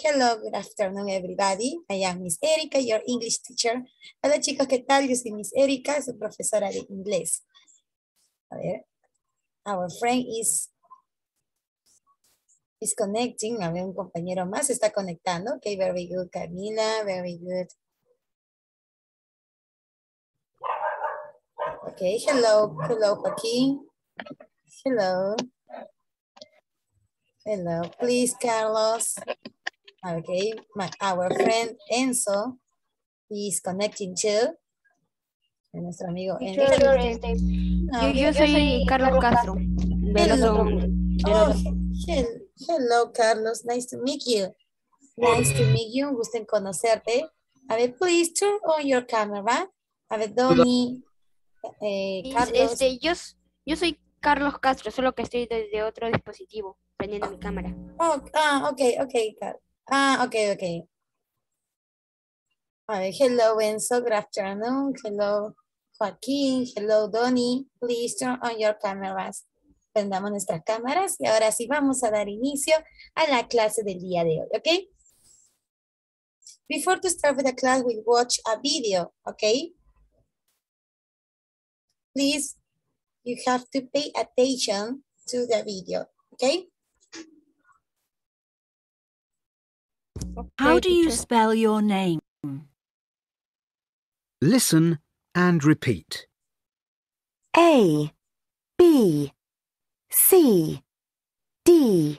Hello, good afternoon, everybody. I am Miss Erika, your English teacher. Hola, chicos, ¿qué tal? Yo soy Miss Erika, su profesora de inglés. A ver. Our friend is, is connecting. A ver, un compañero más está conectando. Okay, very good, Camila. Very good. Okay, hello. Hello, Joaquin. Hello. Hello, please, Carlos. Okay, my, our friend Enzo is connecting too. Nuestro amigo Enzo. Teacher, este, No, yo, yo soy Carlos Castro. Hello. Oh, hello, Carlos. Nice to meet you. Nice to meet you. Un gusto en conocerte. A ver, please turn on your camera. A ver, Donny, eh, Carlos. Este, yo, soy Carlos Castro, solo que estoy desde otro dispositivo, prendiendo mi cámara. Oh, ah, ok, ok, Car- Ah, ok, ok. A ver, hello, Enzo. Good afternoon. Hello, Joaquín. Hello, Donny. Please turn on your cameras. Prendamos nuestras cámaras y ahora sí vamos a dar inicio a la clase del día de hoy, ¿ok? Before to start with the class, we'll watch a video, ¿ok? Please, you have to pay attention to the video, ¿ok? How Okay, do you spell your name? Listen and repeat. A B C D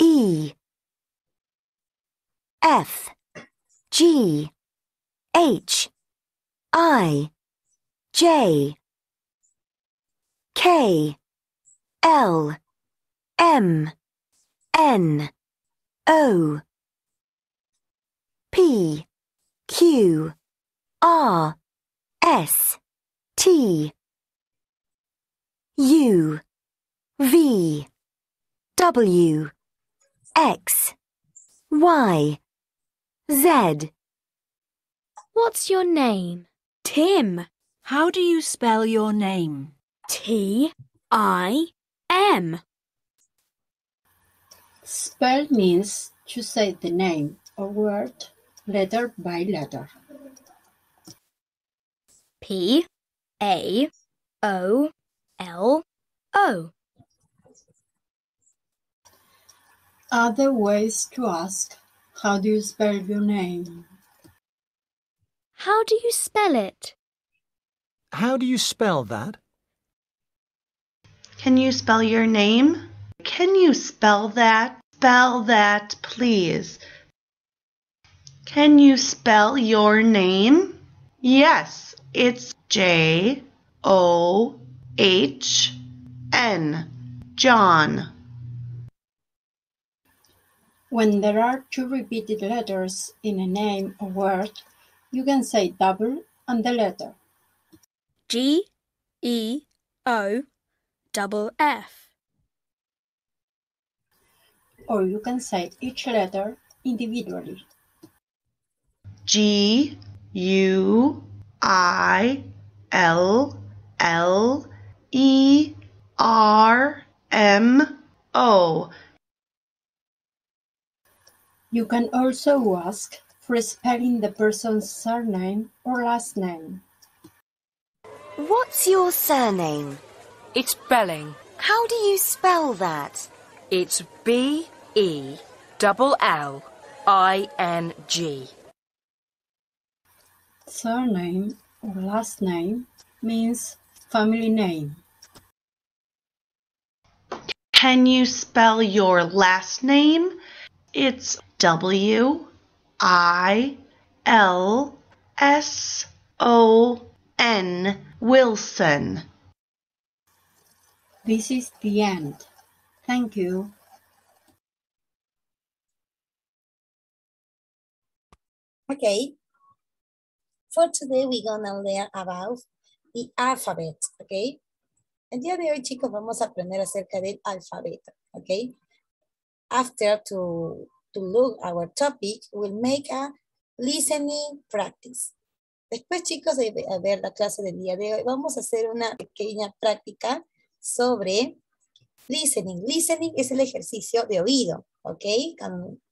E F G H I J K L M N O P Q R S T U V W X Y Z What's your name? Tim. How do you spell your name? T I M. Spell means to say the name or word letter by letter. P A O L O. Other ways to ask, how do you spell your name? How do you spell it? How do you spell that? Can you spell your name? Can you spell that? Spell that, please. Can you spell your name? Yes, it's J O H N. John. When there are two repeated letters in a name or word, you can say double and the letter. G E O double F. Or you can say each letter individually. G U I L L E R M O. You can also ask for spelling the person's surname or last name. What's your surname? It's spelling. How do you spell that? It's B E double L I N G. Surname or last name means family name. Can you spell your last name? It's W I L S O N Wilson. This is the end. Thank you. Okay. For today, we're gonna learn about the alphabet, okay? El día de hoy, chicos, vamos a aprender acerca del alfabeto, okay? After to, to look our topic, we'll make a listening practice. Después, chicos, de ver la clase del día de hoy, vamos a hacer una pequeña práctica sobre Listening. Listening es el ejercicio de oído, ¿ok?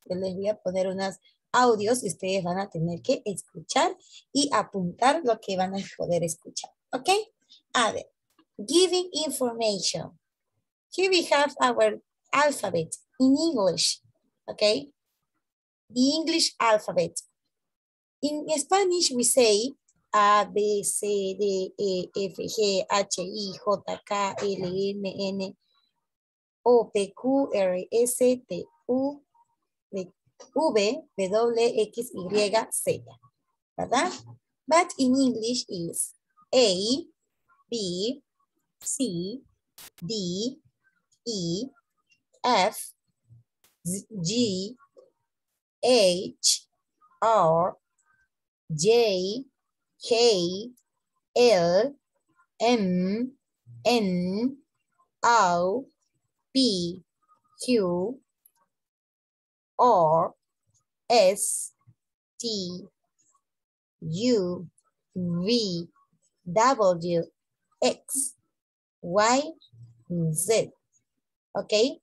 Les voy a poner unos audios y ustedes van a tener que escuchar y apuntar lo que van a poder escuchar, ¿ok? A ver, giving information. Here we have our alphabet in English, okay? The English alphabet. In Spanish, we say A, B, C, D, E, F, G, H, I, J, K, L, M, N, O, P, Q, R, S, T, U, V, W, X, Y, Z. ¿Verdad? But in English is A, B, C, D, E, F, G, H, R, J, K, L, M, N, O, P, Q, R, S, T, U, V, W, X, Y, Z. Okay?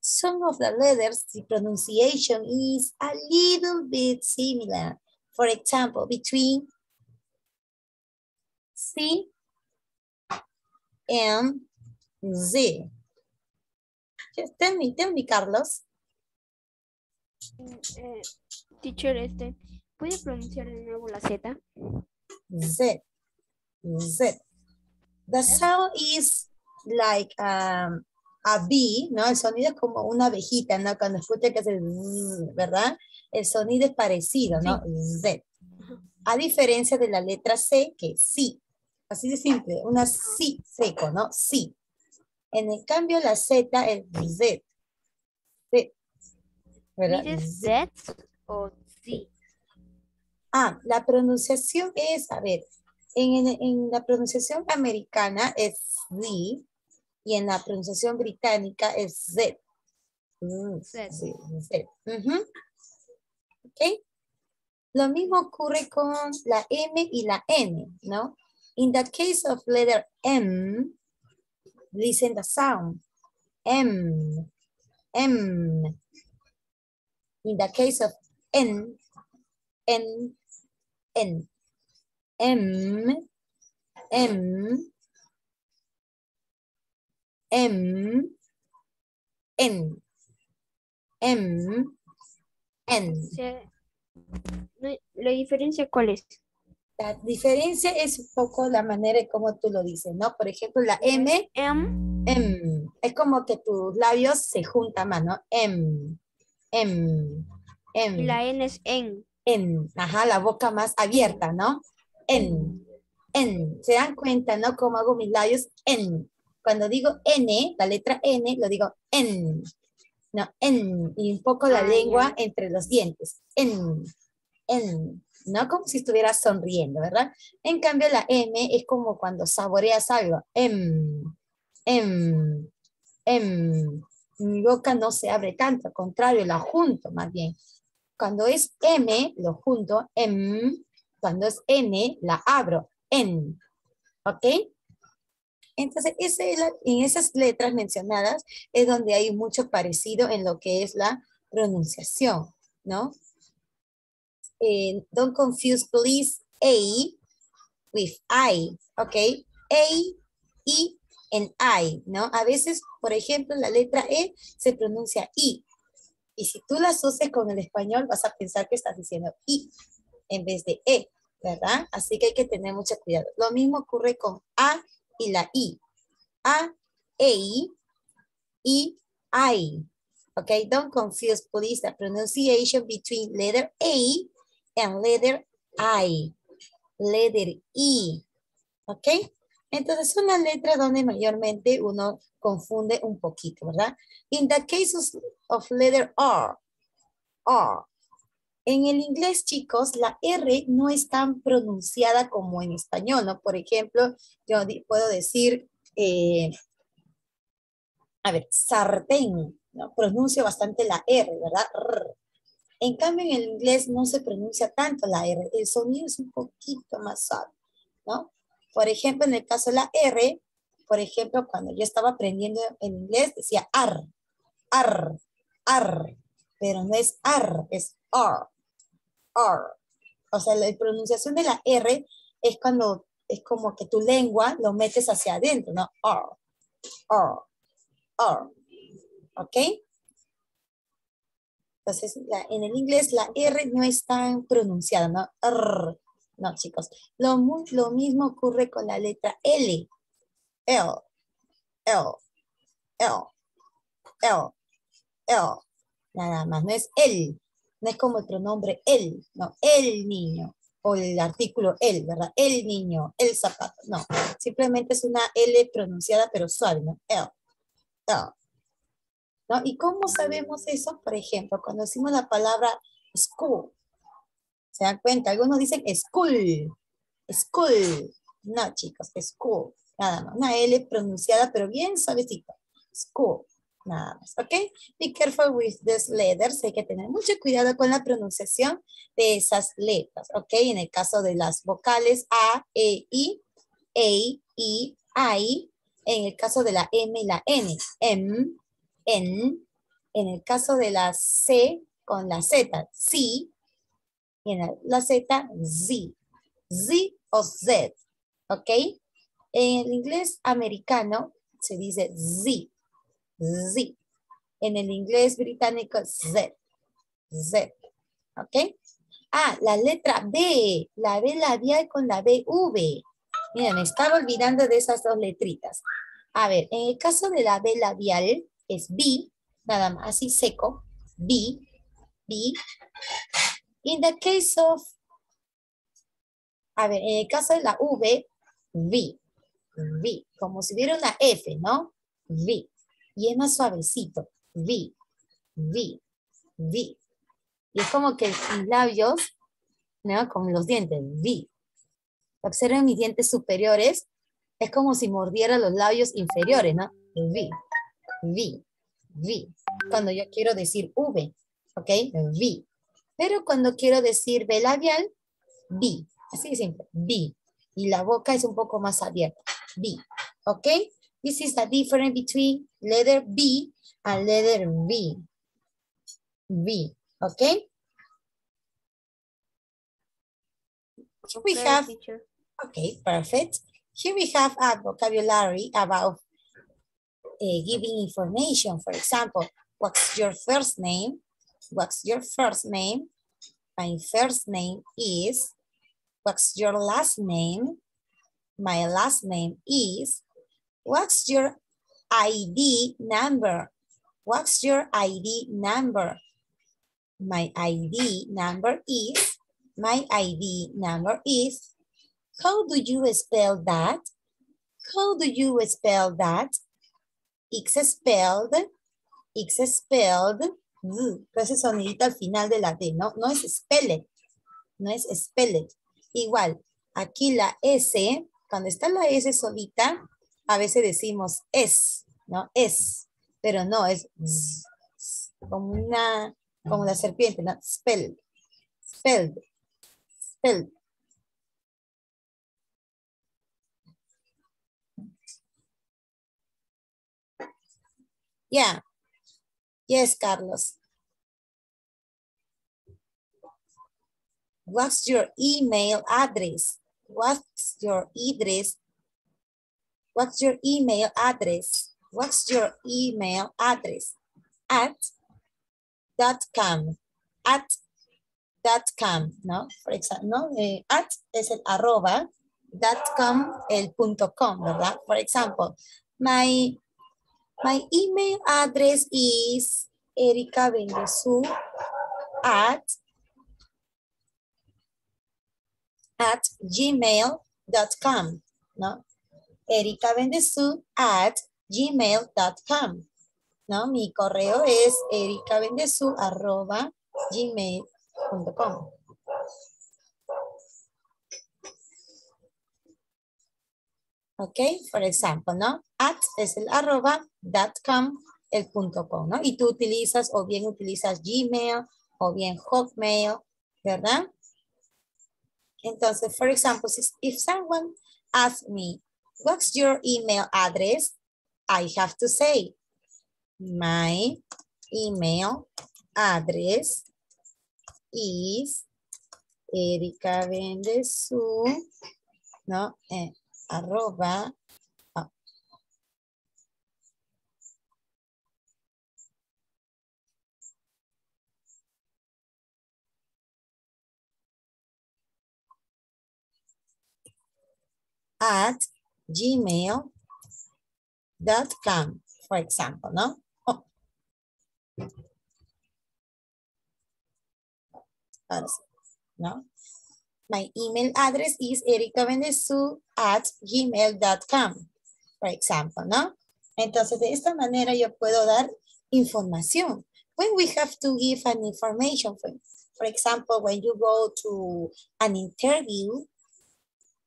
Some of the letters, the pronunciation is a little bit similar. For example, between C and Z. Just tell me, tell me, Carlos. Eh, teacher, este, ¿puede pronunciar de nuevo la Z? Z. Z. The sound is like um, a B, ¿no? El sonido es como una abejita, ¿no? Cuando escucha que hace zzz, ¿verdad? El sonido es parecido, ¿no? Z. A diferencia de la letra C, que es sí. Así de simple, una sí seco, ¿no? Sí. En el cambio, la Z es. Z. ¿Verdad? ¿Dices Z o Z? Ah, la pronunciación es, a ver, en, en la pronunciación americana es Z y en la pronunciación británica es Z. Mm, Z. sí, Z. Ujú. ¿Ok? Lo mismo ocurre con la M y la N, ¿no? In the case of letter M, listen the sound. M, M. In the case of N, N, N. M, M, M, N, M, N. ¿La diferencia cuál es? La diferencia es un poco la manera en cómo tú lo dices, ¿no? Por ejemplo, la M, M, M, es como que tus labios se juntan más, ¿no? M, M, M. y la N es en. en, ajá, la boca más abierta, ¿no? En, en, se dan cuenta, ¿no? Cómo hago mis labios en. Cuando digo N, la letra N, lo digo en, no, en, y un poco la Ah, lengua entre los dientes, en, en, ¿no? Como si estuviera sonriendo, ¿verdad? En cambio, la M es como cuando saboreas algo, em, em, em. Mi boca no se abre tanto, al contrario, la junto más bien. Cuando es M, lo junto, M. Cuando es N, la abro, en. ¿Ok? Entonces, ese en esas letras mencionadas es donde hay mucho parecido en lo que es la pronunciación, ¿no? Eh, don't confuse, please, A with I, ¿ok? A, I, and I, ¿no? A veces, por ejemplo, la letra E se pronuncia I, y si tú la asocias con el español, vas a pensar que estás diciendo I en vez de E, ¿verdad? Así que hay que tener mucho cuidado. Lo mismo ocurre con A y la I. A, E, I, I. Okay, don't confuse, please, the pronunciation between letter A and letter I. Letter E. ¿Ok? Entonces son las letras donde mayormente uno confunde un poquito, ¿verdad? In the case of, letter R, R. En el inglés, chicos, la R no es tan pronunciada como en español, ¿no? Por ejemplo, yo puedo decir, eh, a ver, sartén, ¿no? Pronuncio bastante la R, ¿verdad? R. En cambio, en el inglés no se pronuncia tanto la R, el sonido es un poquito más suave, ¿no? Por ejemplo, en el caso de la R, Por ejemplo, cuando yo estaba aprendiendo en inglés, decía ar, ar, ar, pero no es ar, es ar, ar. O sea, la pronunciación de la R es cuando es como que tu lengua lo metes hacia adentro, ¿no? Ar, ar, ar. ¿Ok? Entonces, la- en el inglés la R no es tan pronunciada, ¿no? R. No, chicos. Lo, lo mismo ocurre con la letra L. L, L, L, L, L. Nada más, no es él. No es como el pronombre él, no, el niño. O el artículo el, ¿verdad? El niño, el zapato. No, simplemente es una L pronunciada pero suave, ¿no? L, L. ¿No? ¿Y cómo sabemos eso? Por ejemplo, cuando decimos la palabra school. ¿Se dan cuenta? Algunos dicen school. School. No, chicos, school. Nada más. Una L pronunciada, pero bien suavecita. School. Nada más, ¿ok? Be careful with these letters. Hay que tener mucho cuidado con la pronunciación de esas letras, ¿ok? En el caso de las vocales A, E, I, A, I, I. En el caso de la M y la N. M, N. En el caso de la C con la Z, C. La- la Z, Z. Z o Z, ¿ok? En el inglés americano se dice Z, Z. En el inglés británico, Z, Z, ¿ok? Ah, la letra B, la B labial con la BV. Mira, me estaba olvidando de esas dos letritas. A ver, en el caso de la B labial es B, nada más, así seco, B, B. In the case of, en el caso de la V, V, V, como si hubiera una F, ¿no? V. Y es más suavecito, V, V, V. Y es como que mis labios, ¿no? Como los dientes, V. Observen mis dientes superiores, es como si mordiera los labios inferiores, ¿no? V, V, V. Cuando yo quiero decir V, ¿ok? V. Pero cuando quiero decir B labial, B. Así de simple, B. Y la boca es un poco más abierta, B. ¿Ok? This is the difference between letter B and letter V. V. ¿Ok? Here we have. Okay, perfect. Here we have a vocabulary about uh, giving information. For example, what's your first name? What's your first name? My first name is. What's your last name? My last name is. What's your ID number? What's your ID number? My ID number is. My ID number is. How do you spell that? How do you spell that? It's spelled, it's spelled, con ese sonidito al final de la D, no, no es spelled, no es spelled. Igual, aquí la S, cuando está la S solita, a veces decimos es, ¿no? Es, pero no, es z, como una, como la serpiente, ¿no? Spelled, spelled, spelled. Yeah. Yes, Carlos. What's your email address? What's your address? What's your email address? What's your email address? At dot com. At dot com, ¿no? Por ejemplo, ¿no? Eh, at es el arroba, dot com el punto com, ¿verdad? For example, my My email address is Erika Bendesu at at gmail.com, ¿no? Erika Bendesu at gmail.com, ¿no? Mi correo es ericabendesu arroba gmail.com. Ok, por ejemplo, ¿no? At es el arroba, dot com, el punto com, ¿no? Y tú utilizas, o bien utilizas Gmail, o bien Hotmail, ¿verdad? Entonces, for example, if someone asks me, what's your email address? I have to say, my email address is Erika Bendesu, no, eh, arroba, ah. at gmail.com, for example, no? No? My email address is ericabenesu at gmail.com, for example, ¿no? Entonces, de esta manera yo puedo dar información. When we have to give an information, for, for example, when you go to an interview,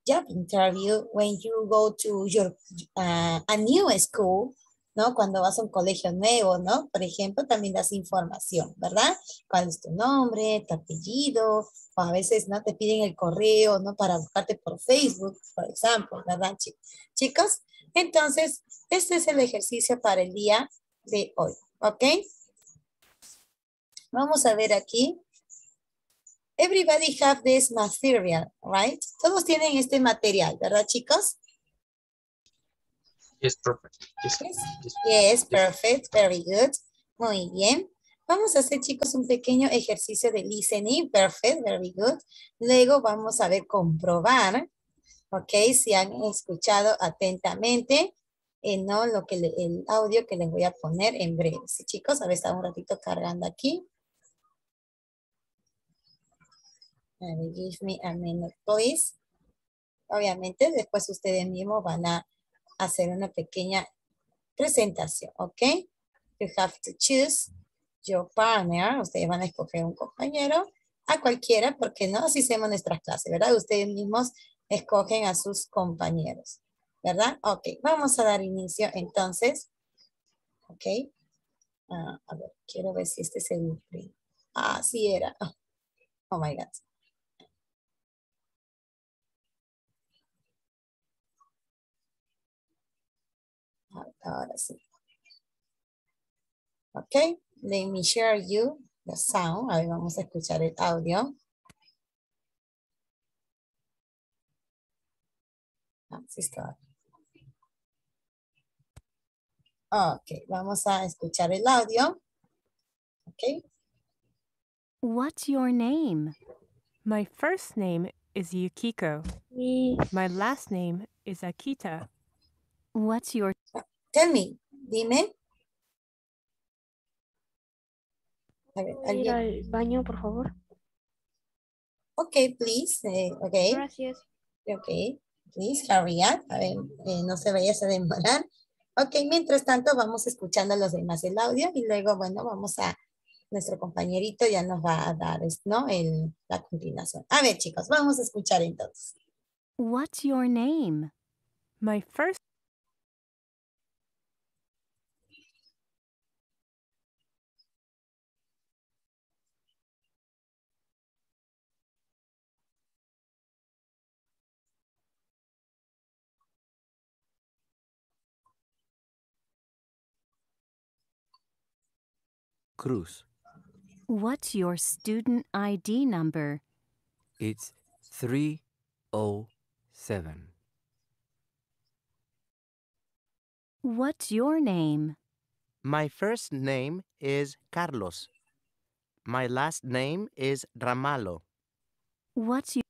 job interview, when you go to your uh, a new school, ¿no? Cuando vas a un colegio nuevo, ¿no? Por ejemplo, también das información, ¿verdad? ¿Cuál es tu nombre, tu apellido? O a veces, ¿no? Te piden el correo, ¿no? Para buscarte por Facebook, por ejemplo, ¿verdad, chicos? Entonces, este es el ejercicio para el día de hoy, ¿ok? Vamos a ver aquí. Everybody have this material, right? Todos tienen este material, ¿verdad, chicos? Yes, perfect. Yes, Yes, yes. yes, perfect, very good. Muy bien. Vamos a hacer, chicos, un pequeño ejercicio de listening. Perfect, very good. Luego vamos a ver comprobar, ok, si han escuchado atentamente, eh, no lo que le- el audio que les voy a poner en breve. Sí, chicos, a ver, está un ratito cargando aquí. Give me a minute, please. Obviamente, después ustedes mismos van a hacer una pequeña presentación, ¿ok? You have to choose your partner. Ustedes van a escoger un compañero, a cualquiera, porque no, así hacemos nuestras clases, ¿verdad? Ustedes mismos escogen a sus compañeros, ¿verdad? Ok, vamos a dar inicio entonces. Ok. Ah, a ver, quiero ver si este es el... Ah, sí era. Oh my God. Ahora sí. Ok, let me share you the sound. A ver, vamos a escuchar el audio. Ah, sí está. Ok, vamos a escuchar el audio. Ok, What's your name? My first name is Yukiko. My last name is Akita. What's your tell me, dime. A ver, ¿Puedo ir al baño, por favor? Ok, please. eh, ok, Gracias. ok. Please hurry up. A ver, eh, no se vayas a demorar. Ok, mientras tanto vamos escuchando los demás el audio y luego, bueno, vamos a, nuestro compañerito ya nos va a dar, ¿no? El, la continuación. A ver, chicos, vamos a escuchar entonces. What's your name? My first Cruz. What's your student ID number? It's 307. What's your name? My first name is Carlos. My last name is Ramallo. What's your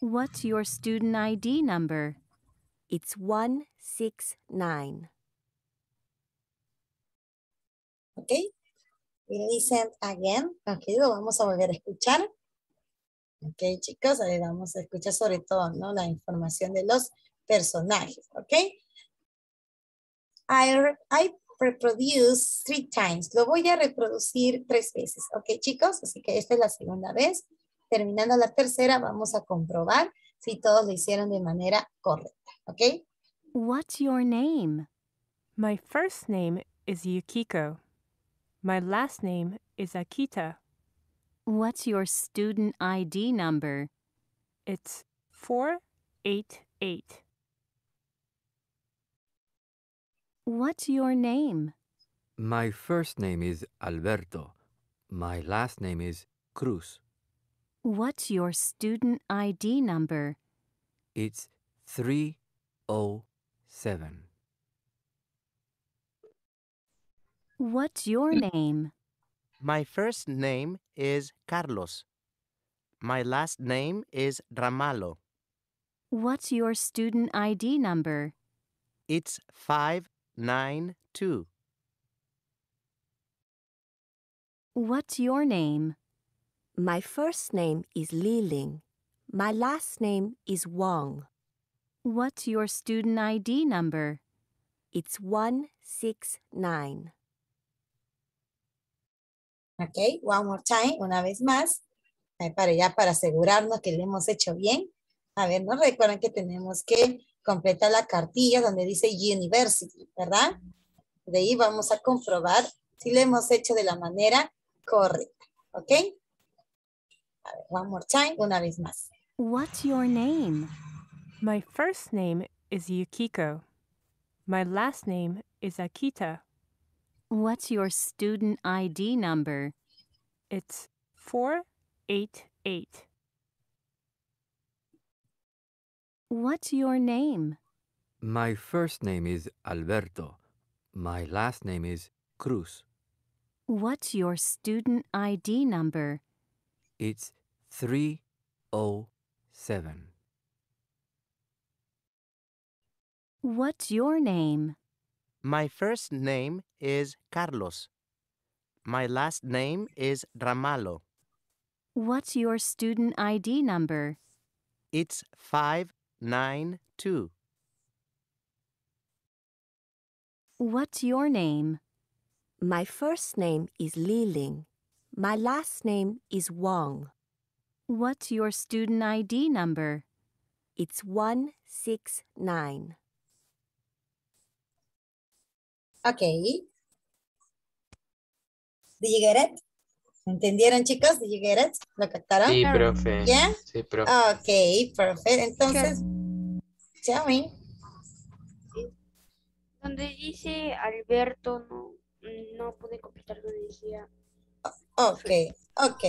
What's your student ID number? It's 169. ¿Ok? We listen again. Ok, lo vamos a volver a escuchar. Ok, chicos, ahí vamos a escuchar sobre todo, ¿no? La información de los personajes, ¿ok? I, I reproduce three times. Lo voy a reproducir tres veces, ¿ok, chicos? Así que esta es la segunda vez. Terminando la tercera, vamos a comprobar si todos lo hicieron de manera correcta, ¿ok? What's your name? My first name is Yukiko. My last name is Akita. What's your student ID number? It's 488. What's your name? My first name is Alberto. My last name is Cruz. What's your student ID number? It's 307. What's your mm. name? My first name is Carlos. My last name is Ramallo. What's your student ID number? It's 592. What's your name? My first name is Li Ling. My last name is Wang. What's your student ID number? It's 169. Ok, one more time, una vez más. Para ya para asegurarnos que lo hemos hecho bien. A ver, nos recuerdan que tenemos que completar la cartilla donde dice University, ¿verdad? De ahí vamos a comprobar si lo hemos hecho de la manera correcta. ¿Ok? A ver, one more time, una vez más. What's your name? My first name is Yukiko. My last name is Akita. What's your student ID number? It's 488. What's your name? My first name is Alberto. My last name is Cruz. What's your student ID number? It's 307. What's your name? My first name is Carlos. My last name is Ramallo. What's your student ID number? It's 592. What's your name? My first name is Li Ling. My last name is Wang. What's your student ID number? It's 169. Ok. Did you get it? ¿Entendieron, chicos? Did you get it? ¿Lo captaron? Sí, profe. ¿Ya? Sí, profe. Ok, perfecto. Entonces, tell me. Donde dice Alberto, no, no pude completar donde decía. Ok, ok.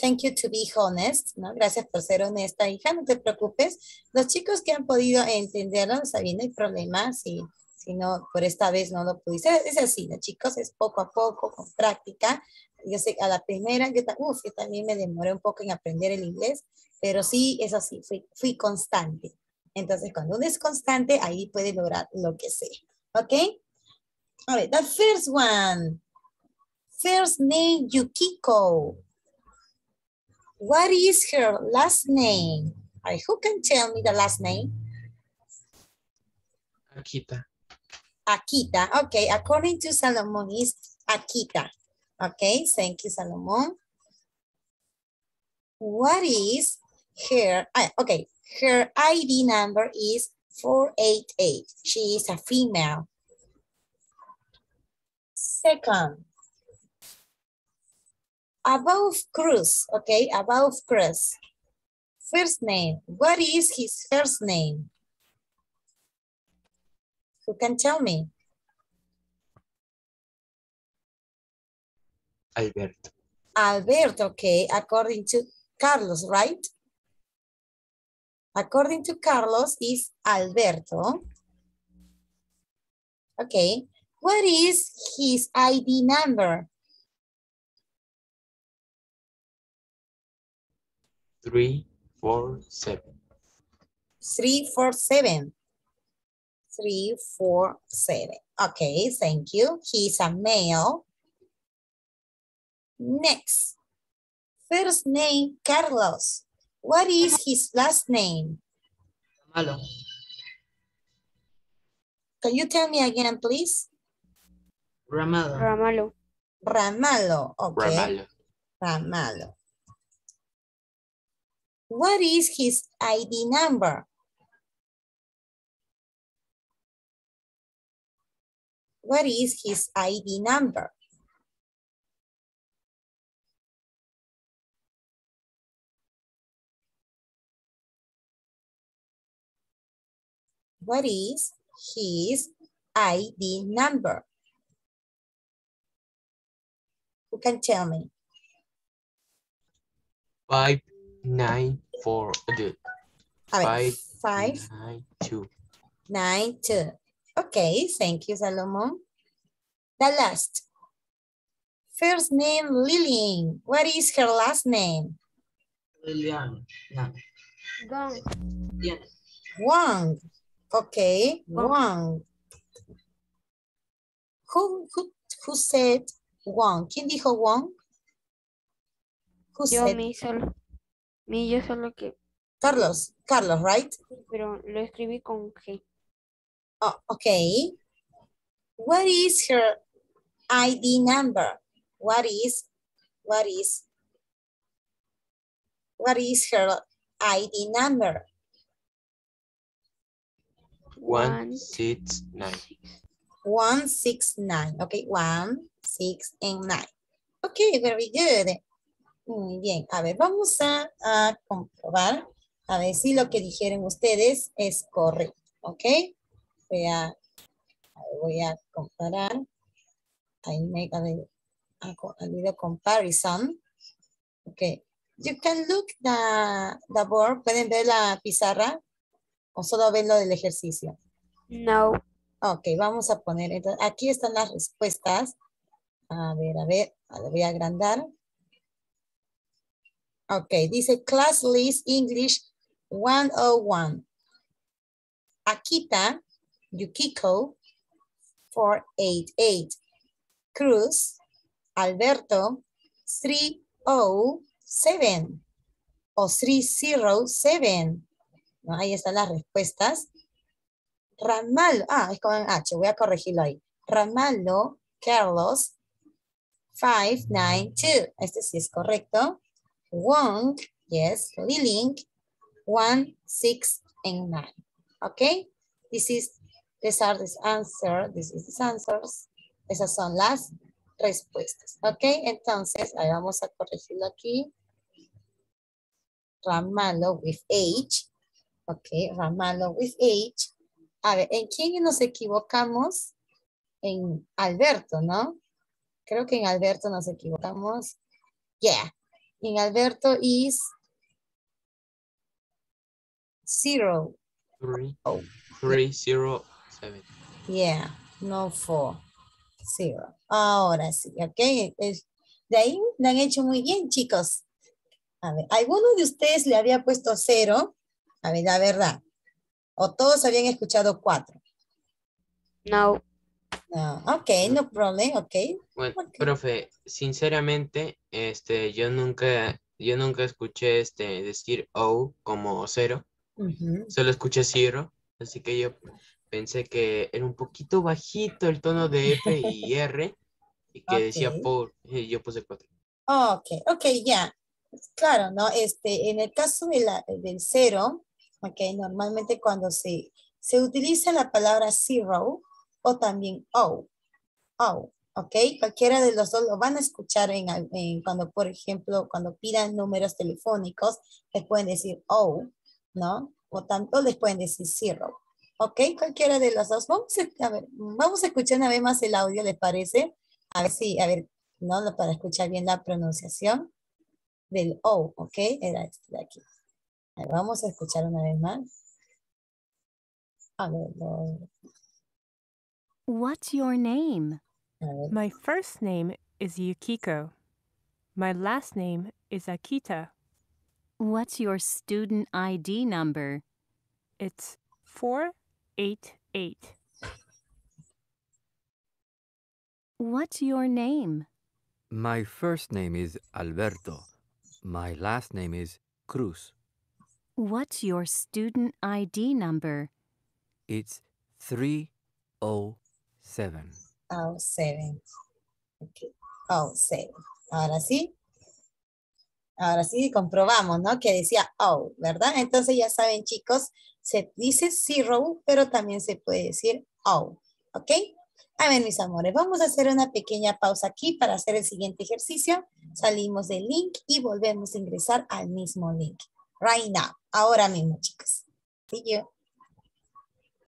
Thank you to be honest, ¿no? Gracias por ser honesta, hija, no te preocupes. Los chicos que han podido entenderlo, no hay problema, si, si no, por esta vez no lo pudiste. Es así, ¿no, chicos? Es poco a poco, con práctica. Yo sé, a la primera, yo, uf, yo también me demoré un poco en aprender el inglés, pero sí, es así, fui, fui constante. Entonces, cuando uno es constante, ahí puede lograr lo que sea. ¿Ok? A ver, the first one. First name, Yukiko. What is her last name? Right, who can tell me the last name? Akita. Akita. Okay, according to Salomon is Akita. Okay, thank you, Salomon. What is her, ah, okay, her ID number is 488. She is a female. Second, above Cruz, okay, above Cruz. First name, what is his first name? Who can tell me? Alberto. Alberto, okay, according to Carlos, right? According to Carlos is Alberto. Okay, what is his ID number? Three, four, seven. Three, four, seven. Three, four, seven. Okay, thank you. He's a male. Next, first name, Carlos. What is his last name? Malo. Can you tell me again, please? Ramado. Ramalo. Ramalo, okay. Ramalo. Ramalo. What is his ID number? What is his ID number? What is his ID number? Who can tell me? Five, nine, four, uh, A ver, five, five, nine, two. nine, two. Okay, thank you, Salomon. The last. First name, Lillian. What is her last name? Lillian. Yeah. Gone. Yeah. Wang. Okay, Wang. Wang. Who, who, who said Wang? ¿Quién dijo Wang? Who Yo said? mi solo. Mi yo solo que. Carlos, Carlos, right? Pero lo escribí con G. Oh, okay. What is her ID number? What is, what is, what is her ID number? One, six, nine. One, six, nine. Okay, one, six, and nine. Okay, very good. Muy bien. A ver, vamos a, a comprobar. A ver si lo que dijeron ustedes es correcto. Ok. Voy a, voy a comparar. I make a, a, a little comparison. Okay. You can look the, the board. ¿Pueden ver la pizarra? ¿O solo ven lo del ejercicio? No. Ok, vamos a poner, entonces, aquí están las respuestas. A ver, a ver, a ver, voy a agrandar. Ok, dice Class List English 101. Akita, Yukiko, 488. Cruz, Alberto, 307 o 307. ¿No? Ahí están las respuestas. Ramaldo, ah, es con H, voy a corregirlo ahí. Ramaldo, Carlos, 592. Este sí es correcto. Wong, yes, Lilink, 1, 6, and 9. Okay? This is, these are the answer, this is the answers. Esas son las respuestas. Ok, entonces, ahí vamos a corregirlo aquí. Ramaldo with H. Ok, Ramaldo with H. A ver, ¿en quién nos equivocamos? En Alberto, ¿no? Creo que en Alberto nos equivocamos. Yeah. En Alberto is zero. Three, Oh, three, zero, seven. yeah. No four. Zero. Ahora sí, ok. De ahí lo han hecho muy bien, chicos. A ver, ¿alguno de ustedes le había puesto cero? A ver, la verdad. ¿O todos habían escuchado cuatro? No. No, ok, no problem, ok. Bueno, profe, sinceramente, este, yo nunca, yo nunca escuché este decir O como cero, solo escuché zero, así que yo pensé que era un poquito bajito el tono de F y R, y que decía por, y yo puse cuatro. Ok, ok, ya. Claro, ¿no? Este, en el caso de la, del cero, ok, normalmente cuando se, se utiliza la palabra zero o también O, O, ok, cualquiera de los dos lo van a escuchar en, en cuando, por ejemplo, cuando pidan números telefónicos, les pueden decir O, ¿no? O tanto les pueden decir zero, ok, cualquiera de los dos. Vamos a, ver, vamos a escuchar una vez más el audio, ¿les parece? A ver si, a ver, ¿no? Para escuchar bien la pronunciación del O, ¿ok? Era este de aquí. Vamos a escuchar una vez más. A ver, What's your name? My first name is Yukiko. My last name is Akita. What's your student ID number? It's 488. What's your name? My first name is Alberto. My last name is Cruz. What's your student ID number? It's oh 307. Oh, seven. Ok. Oh, seven. Ahora sí. Ahora sí comprobamos, ¿no? Que decía oh, ¿verdad? Entonces ya saben, chicos, se dice zero, pero también se puede decir oh, ¿ok? A ver, mis amores, vamos a hacer una pequeña pausa aquí para hacer el siguiente ejercicio. Salimos del link y volvemos a ingresar al mismo link. Right now. Ahora mismo, chicos. See you.